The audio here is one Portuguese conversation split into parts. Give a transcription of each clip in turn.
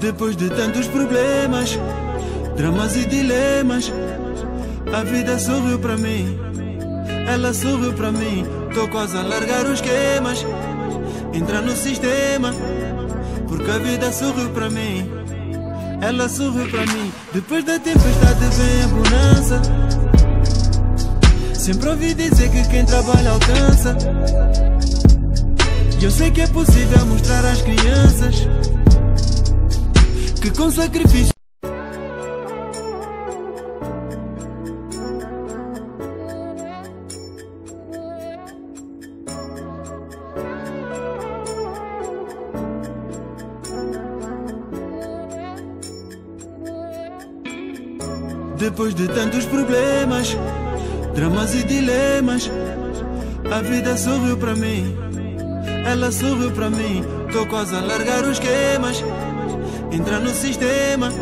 Depois de tantos problemas, dramas e dilemas, a vida sorriu pra mim. Ela sorriu pra mim. Tô quase a largar os esquemas, entrar no sistema, porque a vida sorriu pra mim. Ela sorriu pra mim. Depois da tempestade vem a bonança. Sempre ouvi dizer que quem trabalha alcança. E eu sei que é possível mostrar às crianças que com sacrifício. Depois de tantos problemas, dramas e dilemas, a vida sorriu pra mim. Ela sorriu pra mim. Tô quase a largar os esquemas, entrar no sistema,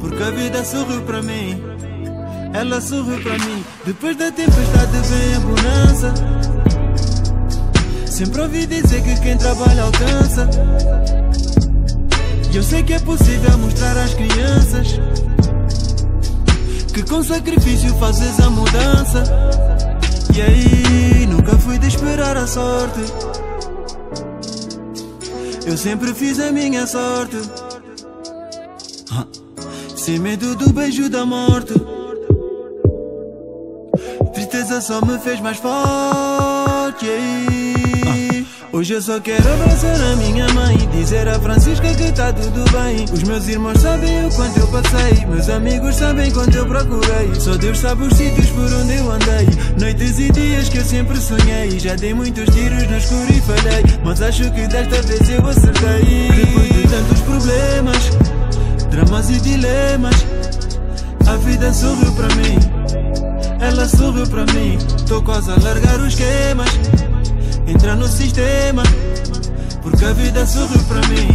porque a vida sorriu pra mim. Ela sorriu pra mim. Depois da tempestade vem a bonança. Sempre ouvi dizer que quem trabalha alcança. E eu sei que é possível mostrar às crianças que com sacrifício fazes a mudança. E aí, nunca fui de esperar a sorte. Eu sempre fiz a minha sorte. Sem medo do beijo da morte. Tristeza só me fez mais forte. Hoje eu só quero abraçar a minha mãe. Dizer a Francisca que tá tudo bem. Os meus irmãos sabem o quanto eu passei. Meus amigos sabem quanto eu procurei. Só Deus sabe os sítios por onde eu andei. Noites e dias que eu sempre sonhei. Já dei muitos tiros no escuro e falhei. Mas acho que desta vez eu acertei. Depois de tantos problemas, dramas e dilemas, a vida sorriu pra mim. Ela sorriu pra mim. Tô quase a largar os esquemas, entrar no sistema, porque a vida sorriu pra mim.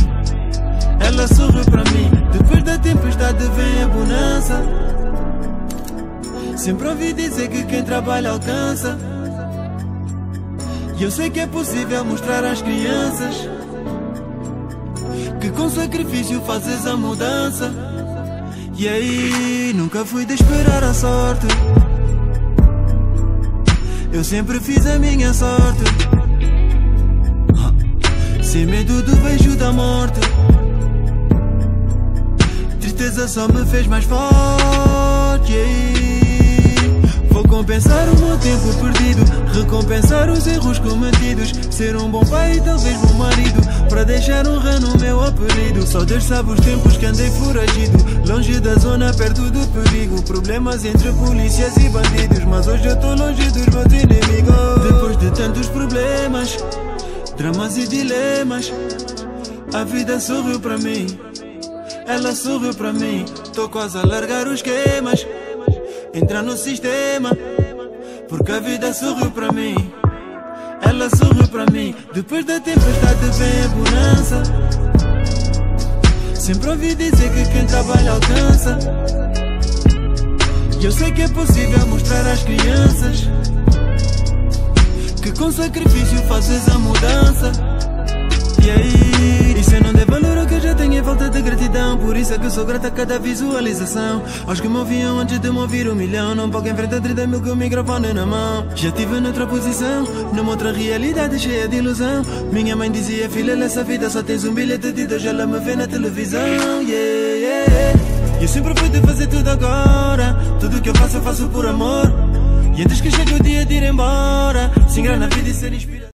Ela sorriu pra mim. Depois da tempestade vem a bonança. Sempre ouvi dizer que quem trabalha alcança. E eu sei que é possível mostrar às crianças que com sacrifício fazes a mudança. E aí, nunca fui de esperar a sorte. Eu sempre fiz a minha sorte. Sem medo do beijo da morte. Tristeza só me fez mais forte. E aí, vou compensar o meu tempo perdido. Recompensar os erros cometidos. Ser um bom pai e talvez bom marido. Para deixar honra no meu apelido. Só Deus sabe os tempos que andei foragido. Longe da zona, perto do perigo. Problemas entre polícias e bandidos. Mas hoje eu tô longe dos meus inimigos. Depois de tantos problemas, dramas e dilemas, a vida sorriu pra mim. Ela sorriu pra mim. Tô quase a largar os esquemas, entrar no sistema, porque a vida sorriu pra mim. Ela sorriu pra mim. Depois da tempestade vem a bonança. Sempre ouvi dizer que quem trabalha alcança. E eu sei que é possível mostrar às crianças que com sacrifício fazes a mudança. E aí, isso eu não dei valor ao que eu já tenho em falta de gratidão. Por isso é que eu sou grata a cada visualização. Aos que me ouviam antes de me ouvir um milhão. Não pouco enfrentar 30 mil com o microfone na mão. Já tive noutra posição, numa outra realidade cheia de ilusão. Minha mãe dizia, filha, nessa vida só tens um bilhete de Deus. Ela me vê na televisão. Yeah, yeah. Eu sempre fui de fazer tudo agora. Tudo que eu faço, eu faço por amor. E antes que chegue o dia de ir embora, sem grana, vida e ser inspirado.